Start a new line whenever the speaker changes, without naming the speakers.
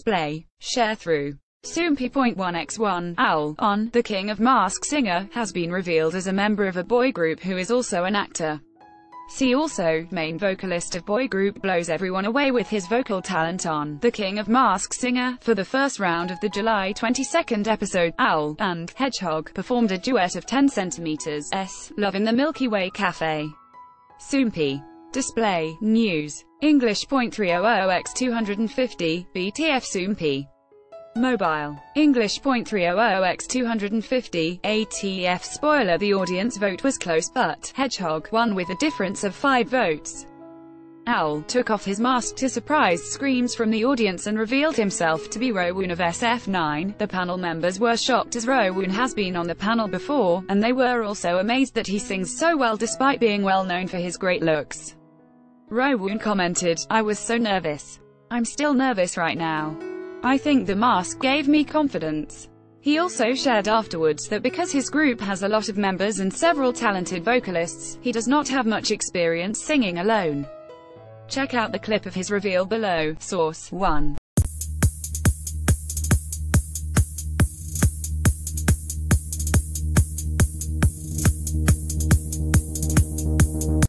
display, Sharethrough. Soompi.1x1, Owl, on, the King of Mask Singer, has been revealed as a member of a boy group who is also an actor. See also, main vocalist of boy group blows everyone away with his vocal talent on The King of Mask Singer. For the first round of the July 22nd episode, Owl and Hedgehog performed a duet of 10 centimeters S, Love in the Milky Way Cafe. Soompi. Display, News. English .300x250, BTF Soompi. Mobile. English .300x250, ATF Spoiler The audience vote was close but Hedgehog won with a difference of 5 votes. Owl took off his mask to surprise screams from the audience and revealed himself to be Rowoon of SF9. The panel members were shocked as Rowoon has been on the panel before, and they were also amazed that he sings so well despite being well known for his great looks. Rowoon commented, I was so nervous. I'm still nervous right now. I think the mask gave me confidence. He also shared afterwards that because his group has a lot of members and several talented vocalists, he does not have much experience singing alone. Check out the clip of his reveal below. Source 1.